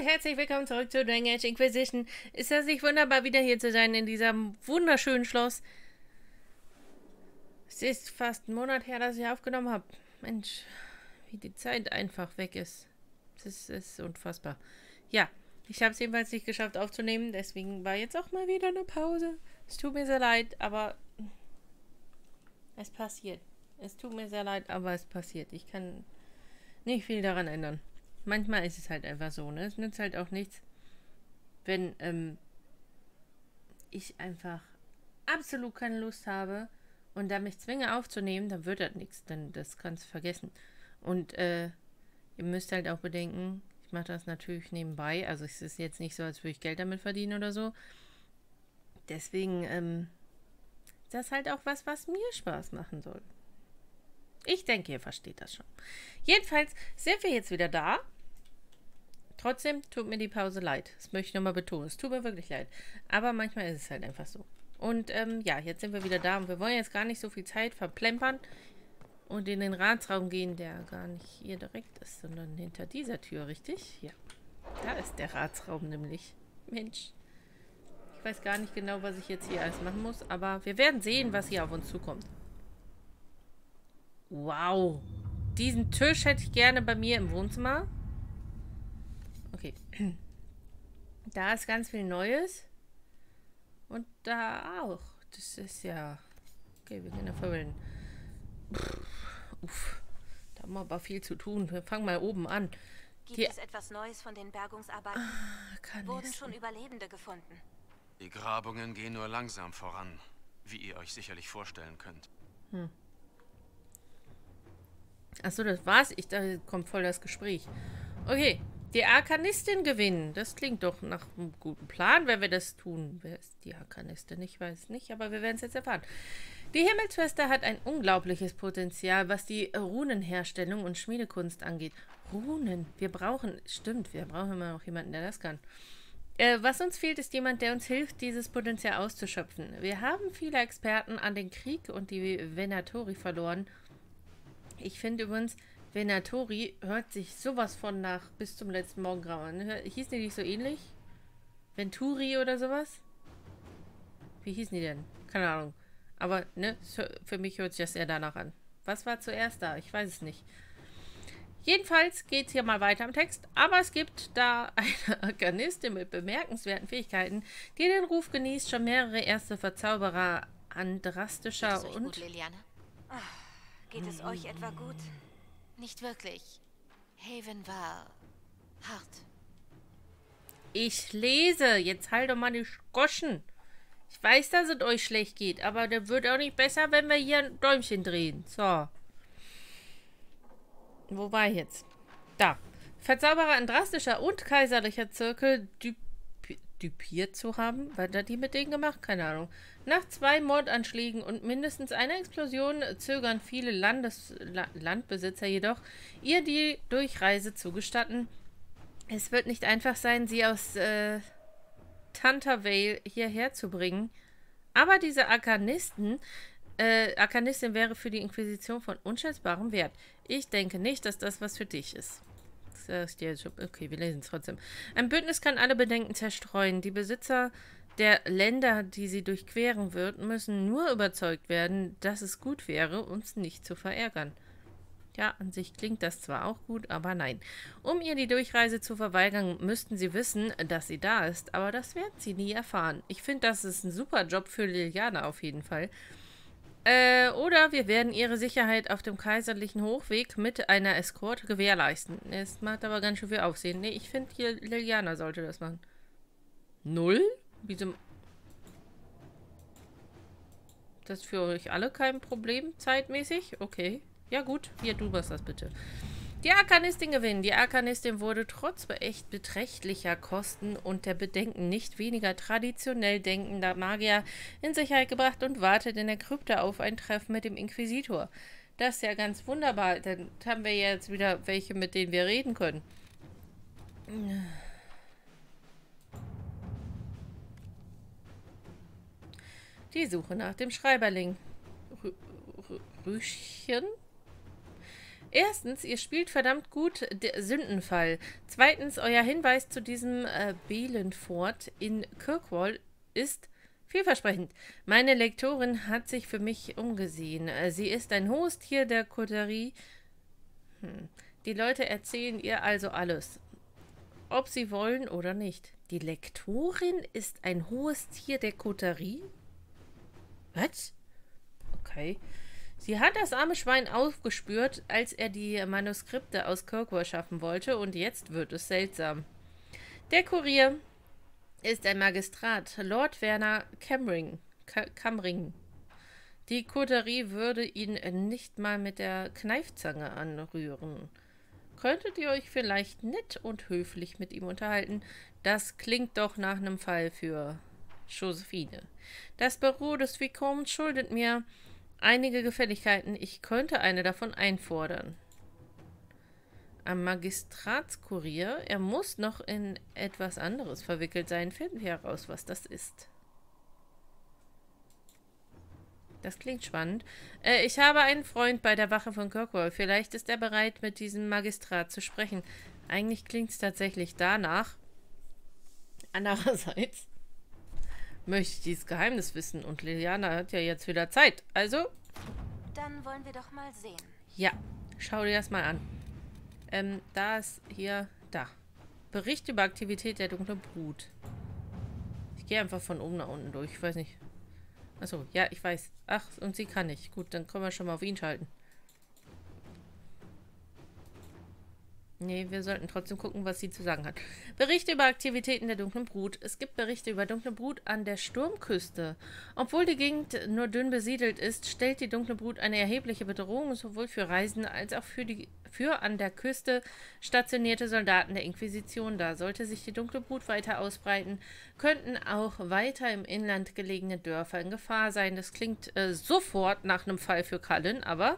und herzlich willkommen zurück zu Dragon Age Inquisition. Ist das nicht wunderbar, wieder hier zu sein in diesem wunderschönen Schloss? Es ist fast ein Monat her, dass ich aufgenommen habe. Mensch, wie die Zeit einfach weg ist. Das ist unfassbar. Ja, ich habe es jedenfalls nicht geschafft aufzunehmen, deswegen war jetzt auch mal wieder eine Pause. Es tut mir sehr leid, aber es passiert. Es tut mir sehr leid, aber es passiert. Ich kann nicht viel daran ändern. Manchmal ist es halt einfach so, ne? Es nützt halt auch nichts, wenn ähm, ich einfach absolut keine Lust habe und da mich zwinge aufzunehmen, dann wird das nichts. Dann das kannst du vergessen. Und äh, ihr müsst halt auch bedenken, ich mache das natürlich nebenbei. Also es ist jetzt nicht so, als würde ich Geld damit verdienen oder so. Deswegen ähm, ist das halt auch was, was mir Spaß machen soll. Ich denke, ihr versteht das schon. Jedenfalls sind wir jetzt wieder da. Trotzdem tut mir die Pause leid. Das möchte ich nochmal betonen. Es tut mir wirklich leid. Aber manchmal ist es halt einfach so. Und ähm, ja, jetzt sind wir wieder da und wir wollen jetzt gar nicht so viel Zeit verplempern und in den Ratsraum gehen, der gar nicht hier direkt ist, sondern hinter dieser Tür, richtig? Ja. Da ist der Ratsraum nämlich. Mensch. Ich weiß gar nicht genau, was ich jetzt hier alles machen muss, aber wir werden sehen, was hier auf uns zukommt. Wow. Diesen Tisch hätte ich gerne bei mir im Wohnzimmer. Okay. Da ist ganz viel Neues. Und da auch. Das ist ja... Okay, wir können ja verwenden. Uff. Da haben wir aber viel zu tun. Wir fangen mal oben an. Gibt Die es etwas Neues von den Bergungsarbeiten? Ah, Wurden schon Überlebende gefunden? Die Grabungen gehen nur langsam voran, wie ihr euch sicherlich vorstellen könnt. Hm. Achso, das war's. Ich da kommt voll das Gespräch. Okay. Die Arkanistin gewinnen. Das klingt doch nach einem guten Plan, wenn wir das tun. Wer ist die Arkanistin? Ich weiß nicht, aber wir werden es jetzt erfahren. Die Himmelsschwester hat ein unglaubliches Potenzial, was die Runenherstellung und Schmiedekunst angeht. Runen. Wir brauchen, stimmt, wir brauchen immer noch jemanden, der das kann. Äh, was uns fehlt, ist jemand, der uns hilft, dieses Potenzial auszuschöpfen. Wir haben viele Experten an den Krieg und die Venatori verloren ich finde übrigens, Venatori hört sich sowas von nach bis zum letzten Morgengrau an. Hießen die nicht so ähnlich? Venturi oder sowas? Wie hießen die denn? Keine Ahnung. Aber, ne, für mich hört sich das eher danach an. Was war zuerst da? Ich weiß es nicht. Jedenfalls geht es hier mal weiter im Text, aber es gibt da eine Organistin mit bemerkenswerten Fähigkeiten, die den Ruf genießt, schon mehrere erste Verzauberer andrastischer und... Gut, Liliane? Ach. Geht es euch etwa gut? Nicht wirklich. Haven war hart. Ich lese. Jetzt halt doch mal die Goschen. Ich weiß, dass es euch schlecht geht, aber der wird auch nicht besser, wenn wir hier ein Däumchen drehen. So. Wo war ich jetzt? Da. Verzauberer ein drastischer und kaiserlicher Zirkel dupiert zu haben. Was hat die mit denen gemacht? Keine Ahnung. Nach zwei Mordanschlägen und mindestens einer Explosion zögern viele Landes La Landbesitzer jedoch, ihr die Durchreise zugestatten. Es wird nicht einfach sein, sie aus äh, Tantervale hierher zu bringen. Aber diese Arkanisten, äh, Arkanistin wäre für die Inquisition von unschätzbarem Wert. Ich denke nicht, dass das was für dich ist. Okay, wir lesen es trotzdem. Ein Bündnis kann alle Bedenken zerstreuen. Die Besitzer der Länder, die sie durchqueren wird, müssen nur überzeugt werden, dass es gut wäre, uns nicht zu verärgern. Ja, an sich klingt das zwar auch gut, aber nein. Um ihr die Durchreise zu verweigern, müssten sie wissen, dass sie da ist, aber das werden sie nie erfahren. Ich finde, das ist ein super Job für Liliana auf jeden Fall. Äh, oder wir werden ihre Sicherheit auf dem kaiserlichen Hochweg mit einer Escort gewährleisten. Es macht aber ganz schön viel Aufsehen. Nee, ich finde, Liliana sollte das machen. Null? Wieso? Das ist für euch alle kein Problem, zeitmäßig? Okay. Ja gut, hier, du machst das bitte. Die Arkanistin gewinnen. Die Arkanistin wurde trotz echt beträchtlicher Kosten und der Bedenken nicht weniger traditionell denkender Magier in Sicherheit gebracht und wartet in der Krypta auf ein Treffen mit dem Inquisitor. Das ist ja ganz wunderbar. Dann haben wir jetzt wieder welche, mit denen wir reden können. Die Suche nach dem Schreiberling. Rüschen? Erstens, ihr spielt verdammt gut Sündenfall. Zweitens, euer Hinweis zu diesem äh, Belenfort in Kirkwall ist vielversprechend. Meine Lektorin hat sich für mich umgesehen. Äh, sie ist ein hohes Tier der Koterie. Hm. Die Leute erzählen ihr also alles. Ob sie wollen oder nicht. Die Lektorin ist ein hohes Tier der Koterie? Was? Okay. Sie hat das arme Schwein aufgespürt, als er die Manuskripte aus Kirkwall schaffen wollte, und jetzt wird es seltsam. Der Kurier ist ein Magistrat, Lord Werner Camring. Camring. Die Koterie würde ihn nicht mal mit der Kneifzange anrühren. Könntet ihr euch vielleicht nett und höflich mit ihm unterhalten? Das klingt doch nach einem Fall für Josephine. Das Büro des Vicomte schuldet mir einige Gefälligkeiten. Ich könnte eine davon einfordern. Am Magistratskurier, er muss noch in etwas anderes verwickelt sein. Finden wir heraus, was das ist. Das klingt spannend. Äh, ich habe einen Freund bei der Wache von Kirkwall. Vielleicht ist er bereit, mit diesem Magistrat zu sprechen. Eigentlich klingt es tatsächlich danach. Andererseits möchte ich dieses Geheimnis wissen und Liliana hat ja jetzt wieder Zeit. Also. Dann wollen wir doch mal sehen. Ja, schau dir das mal an. Ähm, da ist hier, da. Bericht über Aktivität der dunklen Brut. Ich gehe einfach von oben nach unten durch. Ich weiß nicht. Achso, ja, ich weiß. Ach, und sie kann nicht. Gut, dann können wir schon mal auf ihn schalten. Nee, wir sollten trotzdem gucken, was sie zu sagen hat. Berichte über Aktivitäten der dunklen Brut. Es gibt Berichte über dunkle Brut an der Sturmküste. Obwohl die Gegend nur dünn besiedelt ist, stellt die dunkle Brut eine erhebliche Bedrohung sowohl für Reisende als auch für die für an der Küste stationierte Soldaten der Inquisition dar. Sollte sich die dunkle Brut weiter ausbreiten, könnten auch weiter im Inland gelegene Dörfer in Gefahr sein. Das klingt äh, sofort nach einem Fall für Cullen, aber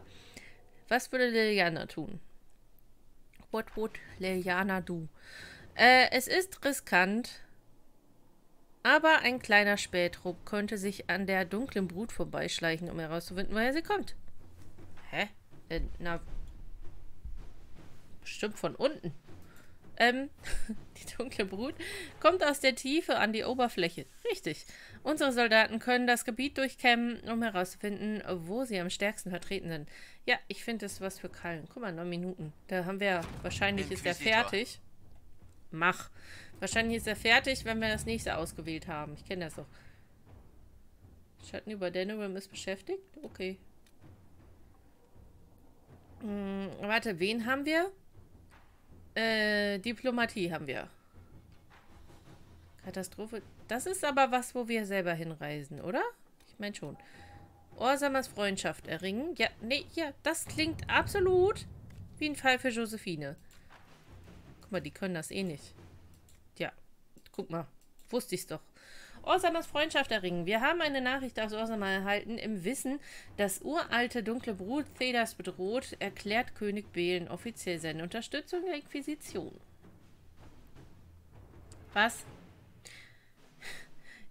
was würde Liliana tun? What would Liliana do? Äh, es ist riskant, aber ein kleiner Spähtrupp könnte sich an der dunklen Brut vorbeischleichen, um herauszufinden, woher sie kommt. Hä? Äh, na, bestimmt von unten. Ähm, die dunkle Brut kommt aus der Tiefe an die Oberfläche. Richtig. Unsere Soldaten können das Gebiet durchkämmen, um herauszufinden, wo sie am stärksten vertreten sind. Ja, ich finde das was für Kallen. Guck mal, neun Minuten. Da haben wir, wahrscheinlich ist er fertig. Mach. Wahrscheinlich ist er fertig, wenn wir das nächste ausgewählt haben. Ich kenne das doch. Schatten über Denerim ist beschäftigt? Okay. Hm, warte, wen haben wir? Äh, Diplomatie haben wir. Katastrophe. Das ist aber was, wo wir selber hinreisen, oder? Ich meine schon. Orsamas Freundschaft erringen. Ja, nee, ja, das klingt absolut wie ein Fall für Josephine. Guck mal, die können das eh nicht. Ja, guck mal. Wusste ich's doch. Orsamas Freundschaft erringen. Wir haben eine Nachricht aus Orsama erhalten. Im Wissen, dass uralte dunkle Brut Thedas bedroht, erklärt König Belen offiziell seine Unterstützung der Inquisition. Was?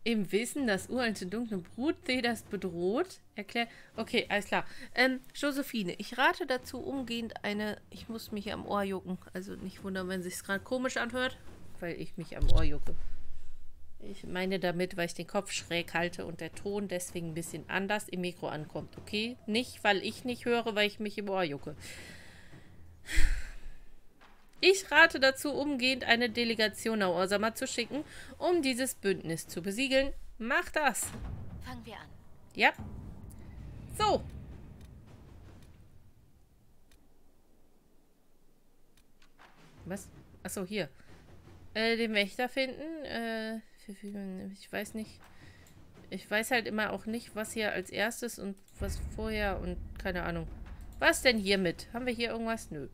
Im Wissen, dass uralte dunkle Brut Thedas bedroht, erklärt... Okay, alles klar. Ähm, Josephine, ich rate dazu umgehend eine... Ich muss mich am Ohr jucken. Also nicht wundern, wenn sich's gerade komisch anhört, weil ich mich am Ohr jucke. Ich meine damit, weil ich den Kopf schräg halte und der Ton deswegen ein bisschen anders im Mikro ankommt, okay? Nicht, weil ich nicht höre, weil ich mich im Ohr jucke. Ich rate dazu, umgehend eine Delegation nach Orsama zu schicken, um dieses Bündnis zu besiegeln. Mach das! Fangen wir an. Ja. So. Was? Achso, hier. Äh, den Wächter finden. Äh, ich weiß nicht. Ich weiß halt immer auch nicht, was hier als erstes und was vorher und keine Ahnung. Was denn hier mit? Haben wir hier irgendwas? Nö.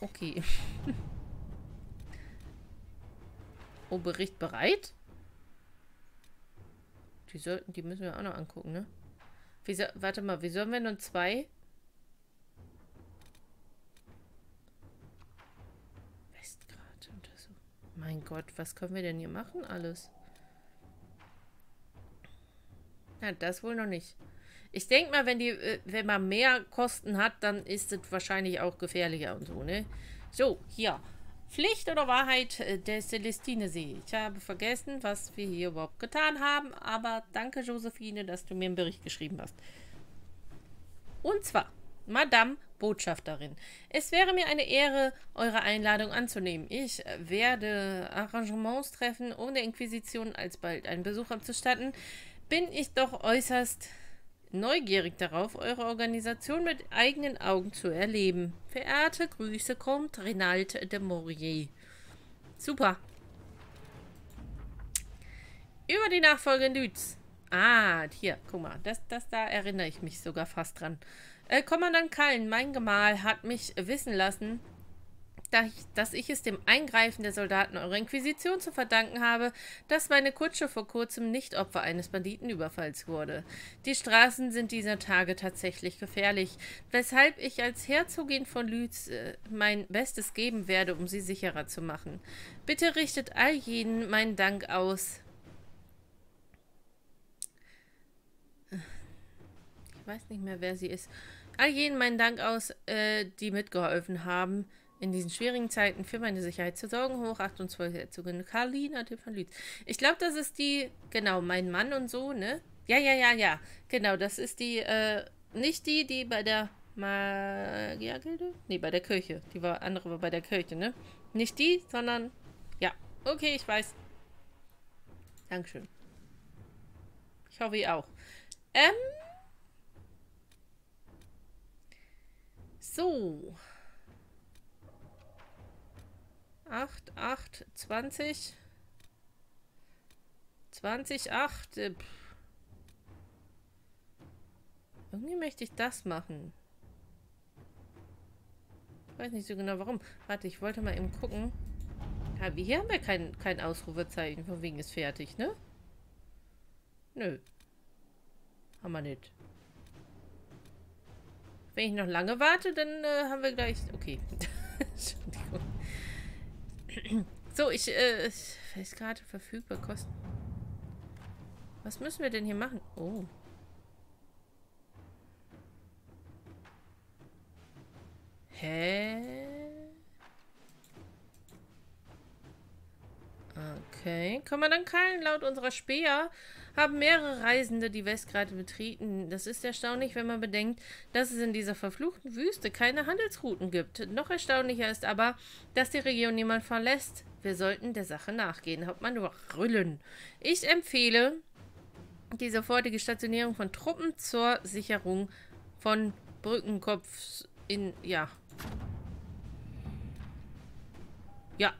Okay. oh, Bericht bereit? Die sollten, die müssen wir auch noch angucken, ne? Wie so, warte mal, wie sollen wir nun zwei? Mein Gott, was können wir denn hier machen alles? Na, das wohl noch nicht. Ich denke mal, wenn, die, äh, wenn man mehr Kosten hat, dann ist es wahrscheinlich auch gefährlicher und so, ne? So, hier. Pflicht oder Wahrheit äh, der Celestine-See. Ich habe vergessen, was wir hier überhaupt getan haben, aber danke, Josephine, dass du mir einen Bericht geschrieben hast. Und zwar, Madame Botschafterin. Es wäre mir eine Ehre, eure Einladung anzunehmen. Ich werde Arrangements treffen, um der Inquisition alsbald einen Besuch abzustatten. Bin ich doch äußerst neugierig darauf, eure Organisation mit eigenen Augen zu erleben. Verehrte Grüße kommt Renald de Maurier. Super. Über die Nachfolge in Lütz. Ah, hier, guck mal, das, das da erinnere ich mich sogar fast dran. Äh, Kommandant Kallen, mein Gemahl, hat mich wissen lassen, dass ich, es dem Eingreifen der Soldaten eurer Inquisition zu verdanken habe, dass meine Kutsche vor kurzem nicht Opfer eines Banditenüberfalls wurde. Die Straßen sind dieser Tage tatsächlich gefährlich, weshalb ich als Herzogin von Lütz äh, mein Bestes geben werde, um sie sicherer zu machen. Bitte richtet all jenen meinen Dank aus. Ich weiß nicht mehr, wer sie ist all jenen meinen Dank aus, äh, die mitgeholfen haben, in diesen schwierigen Zeiten für meine Sicherheit zu sorgen. Hoch 28 Herzogin Karlina de von Lütz. Ich glaube, das ist die, genau, mein Mann und so, ne? Ja, ja, ja, ja. Genau, das ist die, äh, nicht die, die bei der Magiergilde? Nee, bei der Kirche. Die war, andere war bei der Kirche, ne? Nicht die, sondern, ja. Okay, ich weiß. Dankeschön. Ich hoffe, ihr auch. Ähm, So. 8, 8, 20. 20, 8. Äh, Irgendwie möchte ich das machen. Ich weiß nicht so genau warum. Warte, ich wollte mal eben gucken. Ja, hier haben wir kein, kein Ausrufezeichen, von wegen ist fertig, ne? Nö. Haben wir nicht. Wenn ich noch lange warte, dann äh, haben wir gleich... Okay. Entschuldigung. So, ich... Äh, gerade verfügbar kosten. Was müssen wir denn hier machen? Oh. Hä? Okay. Kann man dann keilen laut unserer Speer haben mehrere Reisende die Westgrade betreten. Das ist erstaunlich, wenn man bedenkt, dass es in dieser verfluchten Wüste keine Handelsrouten gibt. Noch erstaunlicher ist aber, dass die Region niemand verlässt. Wir sollten der Sache nachgehen. Hauptmann Rüllen. Ich empfehle die sofortige Stationierung von Truppen zur Sicherung von Brückenkopf in, ja. Ja.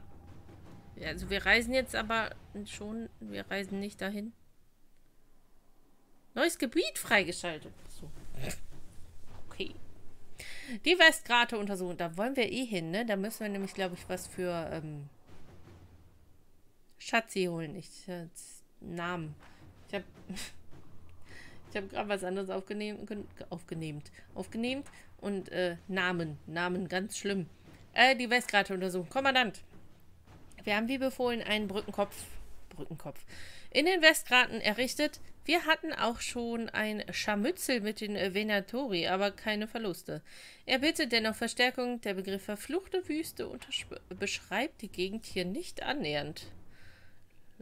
Also wir reisen jetzt aber schon, wir reisen nicht dahin. Neues Gebiet freigeschaltet. So. Okay. Die Westgrate untersuchen. Da wollen wir eh hin, ne? Da müssen wir nämlich, glaube ich, was für ähm, Schatzi holen. Ich äh, Namen. Ich habe ich habe gerade was anderes aufgenehm, aufgenehmt. Aufgenehmt und äh, Namen. Namen, ganz schlimm. Äh, die Westgrate untersuchen. Kommandant. Wir haben wie befohlen einen Brückenkopf. Brückenkopf. In den Westgraten errichtet. Wir hatten auch schon ein Scharmützel mit den Venatori, aber keine Verluste. Er bittet dennoch Verstärkung. Der Begriff verfluchte Wüste beschreibt die Gegend hier nicht annähernd.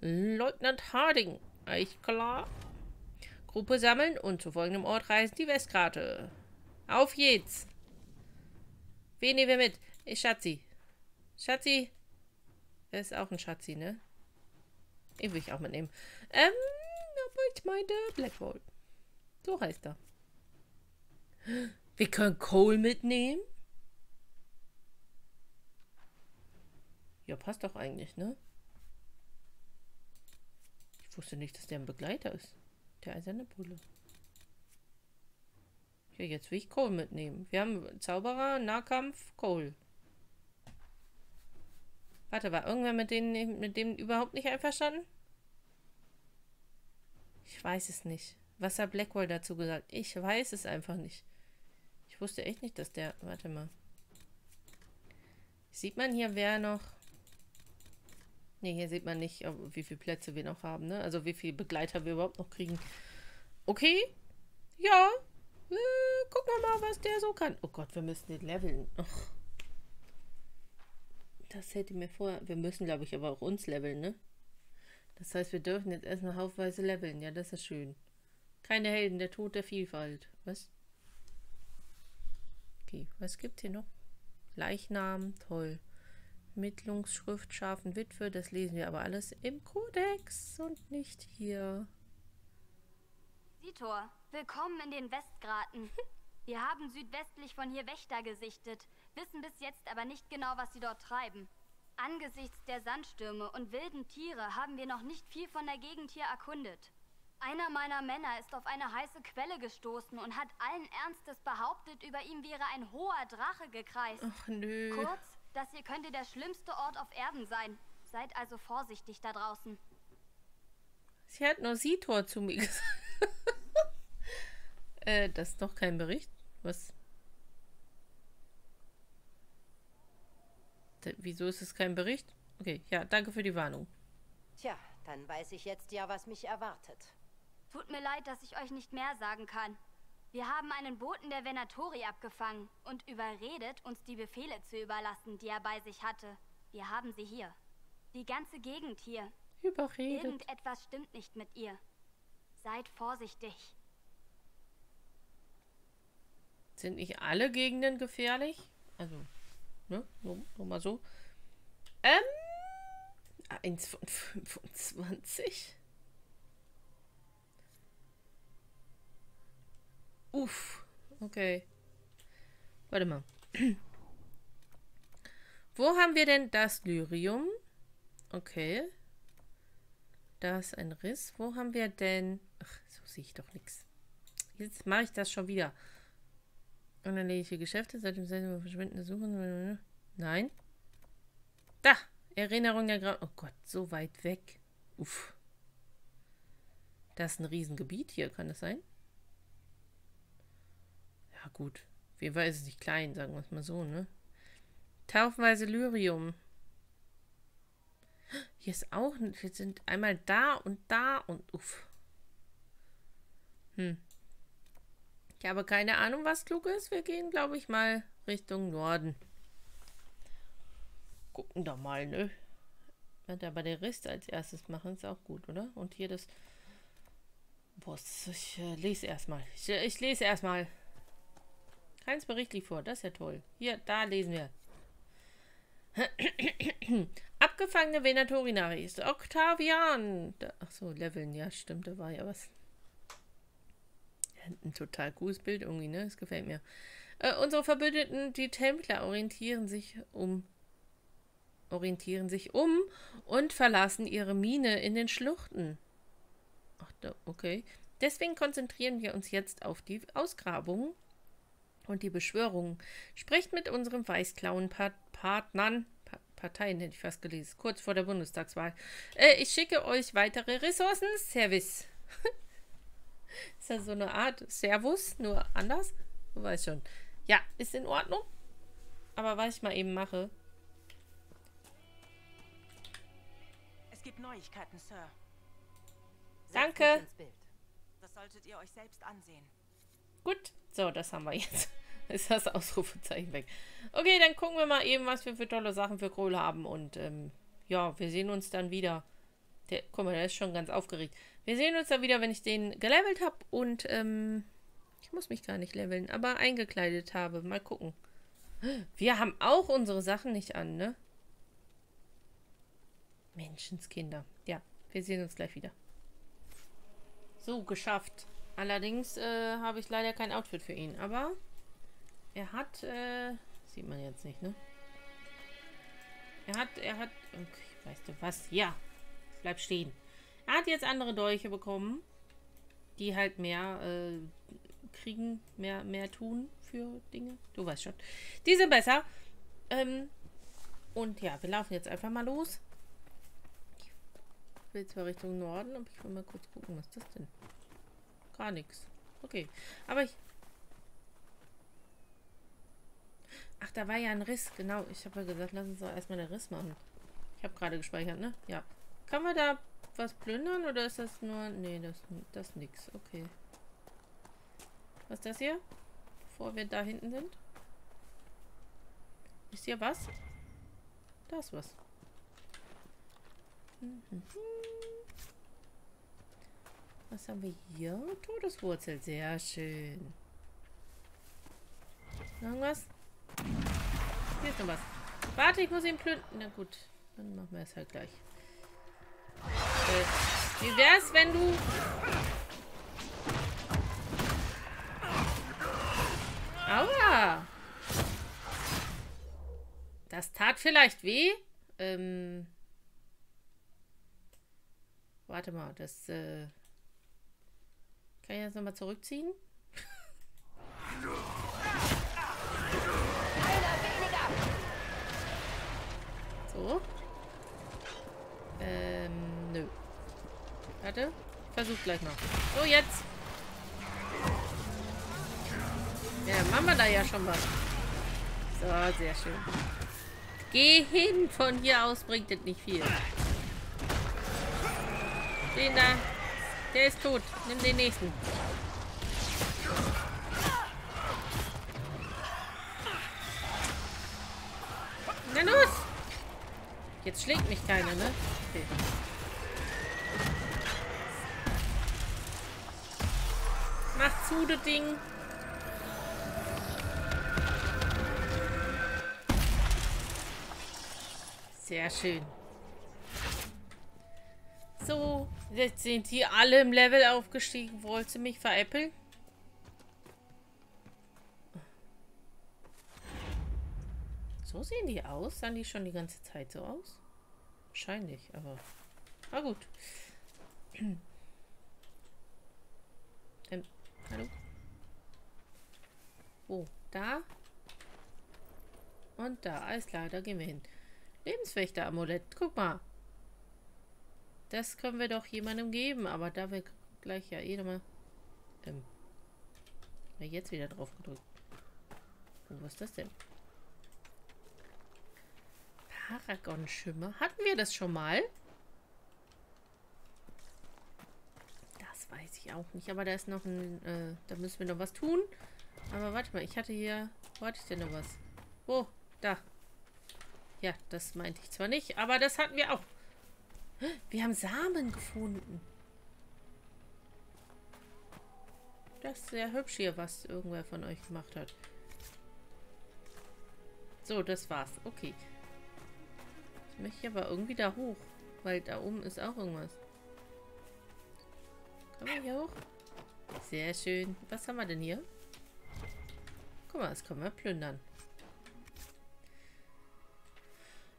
Leutnant Harding, euch klar? Gruppe sammeln und zu folgendem Ort reisen die Westgrate. Auf geht's! Wen nehmen wir mit? Ich Schatzi. Schatzi. Er ist auch ein Schatzi, ne? Den will ich auch mitnehmen. Ähm, ich meine Blackwall. So heißt er. Wir können Cole mitnehmen. Ja, passt doch eigentlich, ne? Ich wusste nicht, dass der ein Begleiter ist. Der eiserne Bulle. Ja, jetzt will ich Cole mitnehmen. Wir haben Zauberer, Nahkampf, Cole. Warte, war irgendwer mit, denen, mit dem überhaupt nicht einverstanden? Ich weiß es nicht. Was hat Blackwell dazu gesagt? Ich weiß es einfach nicht. Ich wusste echt nicht, dass der... Warte mal. Sieht man hier, wer noch... Ne, hier sieht man nicht, wie viele Plätze wir noch haben, ne? Also wie viele Begleiter wir überhaupt noch kriegen. Okay. Ja. Äh, gucken wir mal, was der so kann. Oh Gott, wir müssen den leveln. Och. Das hätte mir vorher... Wir müssen, glaube ich, aber auch uns leveln, ne? Das heißt, wir dürfen jetzt erstmal haufweise leveln. Ja, das ist schön. Keine Helden, der Tod der Vielfalt. Was? Okay, was gibt's hier noch? Leichnam, toll. Ermittlungsschrift scharfen Witwe, das lesen wir aber alles im Kodex und nicht hier. Sitor, willkommen in den Westgraten. Wir haben südwestlich von hier Wächter gesichtet, wissen bis jetzt aber nicht genau, was sie dort treiben. Angesichts der Sandstürme und wilden Tiere haben wir noch nicht viel von der Gegend hier erkundet. Einer meiner Männer ist auf eine heiße Quelle gestoßen und hat allen Ernstes behauptet, über ihm wäre ein hoher Drache gekreist. Ach nö. Kurz, das hier könnte der schlimmste Ort auf Erden sein. Seid also vorsichtig da draußen. Sie hat nur Sitor zu mir gesagt. äh, das ist doch kein Bericht. Was? Wieso ist es kein Bericht? Okay, ja, danke für die Warnung. Tja, dann weiß ich jetzt ja, was mich erwartet. Tut mir leid, dass ich euch nicht mehr sagen kann. Wir haben einen Boten der Venatori abgefangen und überredet, uns die Befehle zu überlassen, die er bei sich hatte. Wir haben sie hier. Die ganze Gegend hier. Überredet. Irgendetwas stimmt nicht mit ihr. Seid vorsichtig. Sind nicht alle Gegenden gefährlich? Also, ne? Nur, nur mal so. Ähm. 1 von 25? Uff. Okay. Warte mal. Wo haben wir denn das Lyrium? Okay. Da ist ein Riss. Wo haben wir denn... Ach, so sehe ich doch nichts. Jetzt mache ich das schon wieder. Unerledigte Geschäfte seit dem Sendung verschwindende Suchen. Nein. Da. Erinnerung der Grau. Oh Gott, so weit weg. Uff. Das ist ein Riesengebiet hier, kann das sein? Ja, gut. Auf jeden Fall ist es nicht klein, sagen wir es mal so, ne? Taufenweise Lyrium. Hier ist auch. Wir sind einmal da und da und uff. Hm. Ich habe keine Ahnung, was klug ist. Wir gehen, glaube ich, mal Richtung Norden. Gucken doch mal, ne? Wird aber der Rest als erstes machen, ist auch gut, oder? Und hier das. Boah, ich äh, lese erstmal. Ich, ich lese erstmal. Keins berichtlich vor, das ist ja toll. Hier, da lesen wir. Abgefangene Venatorinaris. Octavian. Da, ach so, Leveln, ja, stimmt, da war ja was. Ein total cooles Bild irgendwie, ne? Das gefällt mir. Äh, unsere Verbündeten, die Templer, orientieren sich um orientieren sich um und verlassen ihre Mine in den Schluchten. Ach, da, okay. Deswegen konzentrieren wir uns jetzt auf die Ausgrabungen und die Beschwörungen. Sprecht mit unseren Weißklauen-Partnern, pa Parteien hätte ich fast gelesen, kurz vor der Bundestagswahl. Äh, ich schicke euch weitere Ressourcen. Service. ist ja so eine Art Servus, nur anders? Du weißt schon. Ja, ist in Ordnung. Aber was ich mal eben mache. Es gibt Neuigkeiten, Sir. Danke. Das solltet ihr euch selbst ansehen. Gut, so, das haben wir jetzt. ist das Ausrufezeichen weg. Okay, dann gucken wir mal eben, was wir für tolle Sachen für Kohle haben. Und ähm, ja, wir sehen uns dann wieder. Der, guck mal, der ist schon ganz aufgeregt. Wir sehen uns dann wieder, wenn ich den gelevelt habe. Und ähm, ich muss mich gar nicht leveln, aber eingekleidet habe. Mal gucken. Wir haben auch unsere Sachen nicht an, ne? Menschenskinder. Ja, wir sehen uns gleich wieder. So, geschafft. Allerdings äh, habe ich leider kein Outfit für ihn. Aber er hat, äh, sieht man jetzt nicht, ne? Er hat, er hat, okay, weißt du was? Ja, bleib stehen. Hat jetzt andere Dolche bekommen, die halt mehr äh, kriegen, mehr, mehr tun für Dinge. Du weißt schon. Die sind besser. Ähm, und ja, wir laufen jetzt einfach mal los. Ich will zwar Richtung Norden, aber ich will mal kurz gucken, was ist das denn? Gar nichts. Okay. Aber ich... Ach, da war ja ein Riss. Genau. Ich habe ja gesagt, lass uns doch erstmal den Riss machen. Ich habe gerade gespeichert, ne? Ja. Kann man da was plündern oder ist das nur... Nee, das, das nix. Okay. Was ist das hier? Bevor wir da hinten sind. Ist hier was? Da ist was. Was haben wir hier? Todeswurzel. Sehr schön. Irgendwas? Hier ist noch was. Warte, ich muss ihn plündern. Na gut, dann machen wir es halt gleich. Äh, wie wär's, wenn du... Aua! Das tat vielleicht weh. Ähm... Warte mal, das äh, kann ich jetzt nochmal zurückziehen? So. Ähm, Warte. Versuch gleich mal. So, jetzt. Ja, machen wir da ja schon was. So, sehr schön. Geh hin. Von hier aus bringt das nicht viel. Den da. Der ist tot. Nimm den nächsten. Na los! Jetzt schlägt mich keiner, ne? Okay. Zu, Ding. Sehr schön. So, jetzt sind die alle im Level aufgestiegen. Wollt ihr mich veräppeln? So sehen die aus? Sahen die schon die ganze Zeit so aus? Wahrscheinlich, aber... Na gut. ähm, hallo? Wo? Da? Und da. Alles klar, da gehen wir hin. Lebenswächter-Amulett. Guck mal. Das können wir doch jemandem geben, aber da wir gleich ja eh nochmal... Ähm, jetzt wieder drauf gedrückt. Oh, was ist das denn? Paragon-Schimmer. Hatten wir das schon mal? Das weiß ich auch nicht. Aber da ist noch ein... Äh, da müssen wir noch was tun. Aber warte mal, ich hatte hier... Wo hatte ich denn noch was? Wo? Da. Ja, das meinte ich zwar nicht, aber das hatten wir auch. Wir haben Samen gefunden. Das ist sehr hübsch hier, was irgendwer von euch gemacht hat. So, das war's. Okay möchte aber irgendwie da hoch. Weil da oben ist auch irgendwas. Wir hier hoch? Sehr schön. Was haben wir denn hier? Guck mal, das können wir plündern.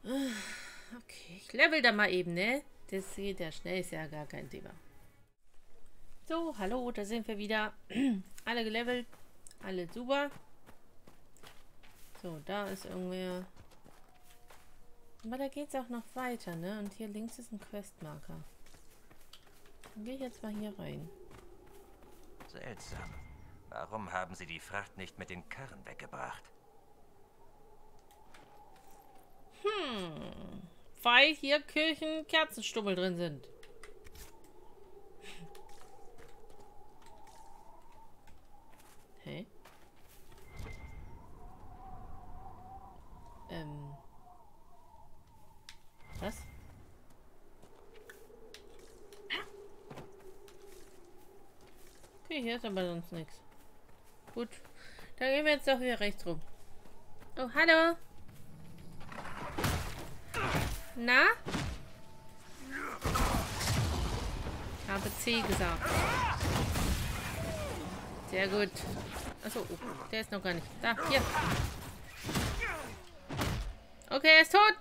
Okay, ich level da mal eben, ne? Das geht ja schnell, ist ja gar kein Thema. So, hallo, da sind wir wieder. alle gelevelt. Alle super. So, da ist irgendwer. Aber da geht es auch noch weiter, ne? Und hier links ist ein Questmarker. Dann gehe ich jetzt mal hier rein. Seltsam. Warum haben Sie die Fracht nicht mit den Karren weggebracht? Hm. Weil hier Kirchen-Kerzenstummel drin sind. Hä? Ähm. Was? Hier ist aber sonst nichts. Gut. Dann gehen wir jetzt doch wieder rechts rum. Oh, hallo. Na? Habe C gesagt. Sehr gut. Achso, oh, der ist noch gar nicht. Da, hier. Okay, er ist tot.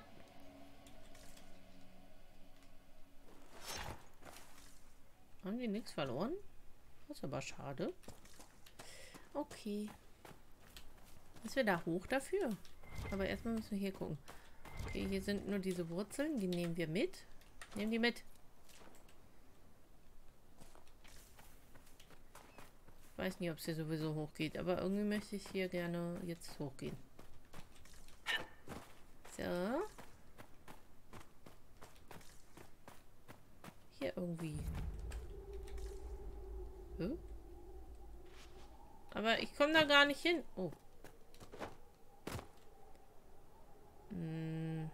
Haben die nichts verloren? Das ist aber schade. Okay. Ist wir da hoch dafür? Aber erstmal müssen wir hier gucken. Okay, hier sind nur diese Wurzeln. Die nehmen wir mit. Nehmen die mit. Ich weiß nicht, ob es hier sowieso hochgeht. Aber irgendwie möchte ich hier gerne jetzt hochgehen. So. Hier irgendwie. Hm? Aber ich komme da gar nicht hin. Oh. Hm.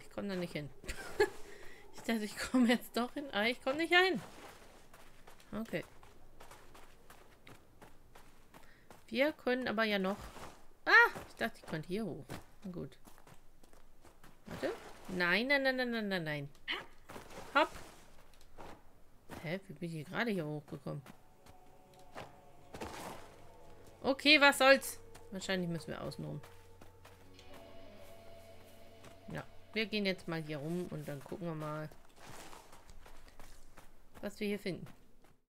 Ich komme da nicht hin. ich dachte, ich komme jetzt doch hin. Aber ich komme nicht hin. Okay. Wir können aber ja noch... Ah, ich dachte, ich könnte hier hoch. Na gut. Warte. Nein, nein, nein, nein, nein, nein, nein. Hä, wie bin ich hier gerade hier hochgekommen? Okay, was soll's. Wahrscheinlich müssen wir außenrum. Ja, wir gehen jetzt mal hier rum und dann gucken wir mal, was wir hier finden.